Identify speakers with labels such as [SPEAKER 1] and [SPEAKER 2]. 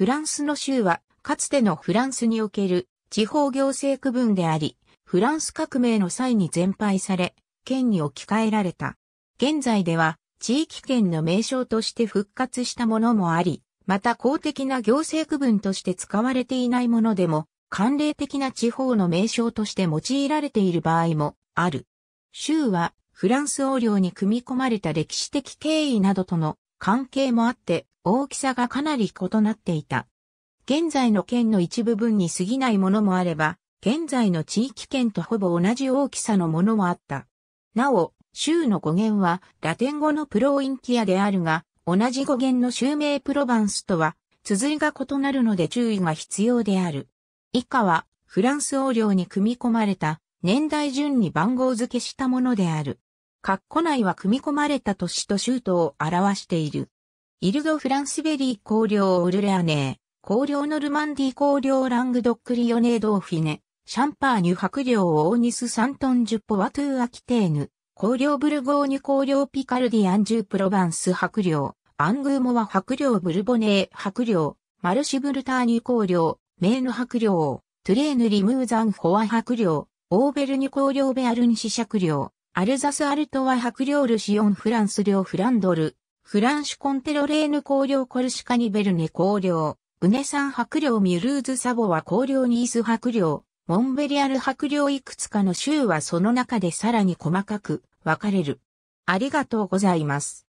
[SPEAKER 1] フランスの州は、かつてのフランスにおける地方行政区分であり、フランス革命の際に全廃され、県に置き換えられた。現在では、地域圏の名称として復活したものもあり、また公的な行政区分として使われていないものでも、慣例的な地方の名称として用いられている場合もある。州はフランス王領に組み込まれた歴史的経緯などとの関係もあって大きさがかなり異なっていた。現在の県の一部分に過ぎないものもあれば、現在の地域圏とほぼ同じ大きさのものもあった。なお、州の語源はラテン語のプロインキアであるが、同じ語源の州名プロバンスとは、綴りが異なるので注意が必要である。以下は、フランス王領に組み込まれた年代順に番号付けしたものである。括弧内は組み込まれた都市と州都を表している。イルド・フランスベリー公領オルレアネー、公領ノルマンディ公領ラングドックリオネードーフィネ、シャンパーニュ伯領オーニス・サントンジュ・ポワトゥ・アキテーヌ、公領ブルゴーニュ公領ピカルディ・アンジュ・プロバンス伯領、アングーモワ伯領ブルボネー伯領、マルシブルターニュ公領、メーヌ伯領、トゥレーヌ・リムーザン・フォア伯領、オーベルニュ公領ベアルニシシャク領、アルザス・アルトワ伯領ルシヨン・フランス領フランドル、フランシュコンテロレーヌ公領コルシカニベルネ公領、ウネサン白領ミュルーズサボは公領ニース白領、モンベリアル白領いくつかの州はその中でさらに細かく分かれる。ありがとうございます。